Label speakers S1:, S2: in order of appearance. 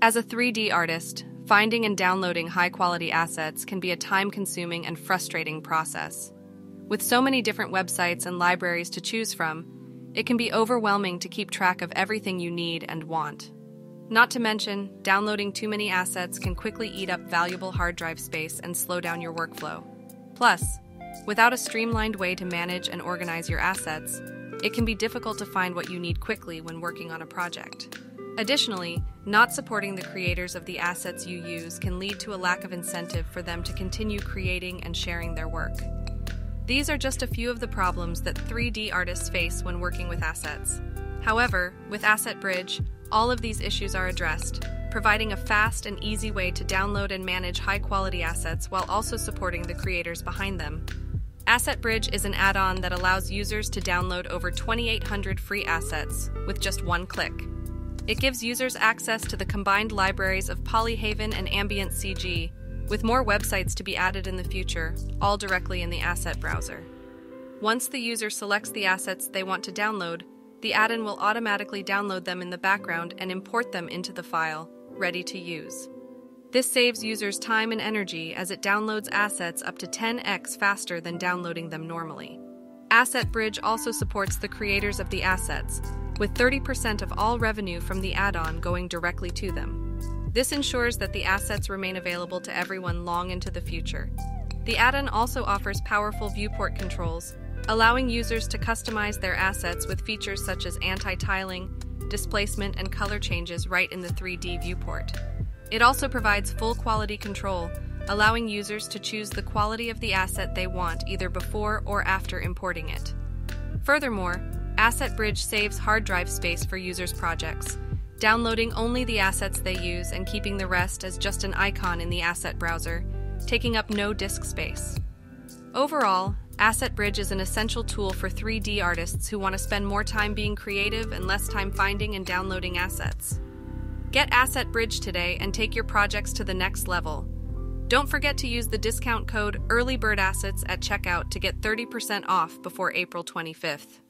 S1: As a 3D artist, finding and downloading high quality assets can be a time consuming and frustrating process. With so many different websites and libraries to choose from, it can be overwhelming to keep track of everything you need and want. Not to mention, downloading too many assets can quickly eat up valuable hard drive space and slow down your workflow. Plus, without a streamlined way to manage and organize your assets, it can be difficult to find what you need quickly when working on a project. Additionally, not supporting the creators of the assets you use can lead to a lack of incentive for them to continue creating and sharing their work. These are just a few of the problems that 3D artists face when working with assets. However, with Asset Bridge, all of these issues are addressed, providing a fast and easy way to download and manage high quality assets while also supporting the creators behind them. Asset Bridge is an add on that allows users to download over 2,800 free assets with just one click. It gives users access to the combined libraries of Polyhaven and Ambient CG, with more websites to be added in the future, all directly in the asset browser. Once the user selects the assets they want to download, the add-in will automatically download them in the background and import them into the file, ready to use. This saves users time and energy as it downloads assets up to 10x faster than downloading them normally. Asset Bridge also supports the creators of the assets, with 30% of all revenue from the add on going directly to them. This ensures that the assets remain available to everyone long into the future. The add-on also offers powerful viewport controls, allowing users to customize their assets with features such as anti-tiling, displacement, and color changes right in the 3D viewport. It also provides full quality control, allowing users to choose the quality of the asset they want either before or after importing it. Furthermore, Asset Bridge saves hard drive space for users' projects, downloading only the assets they use and keeping the rest as just an icon in the asset browser, taking up no disk space. Overall, Asset Bridge is an essential tool for 3D artists who want to spend more time being creative and less time finding and downloading assets. Get Asset Bridge today and take your projects to the next level. Don't forget to use the discount code EARLYBIRDAssets at checkout to get 30% off before April 25th.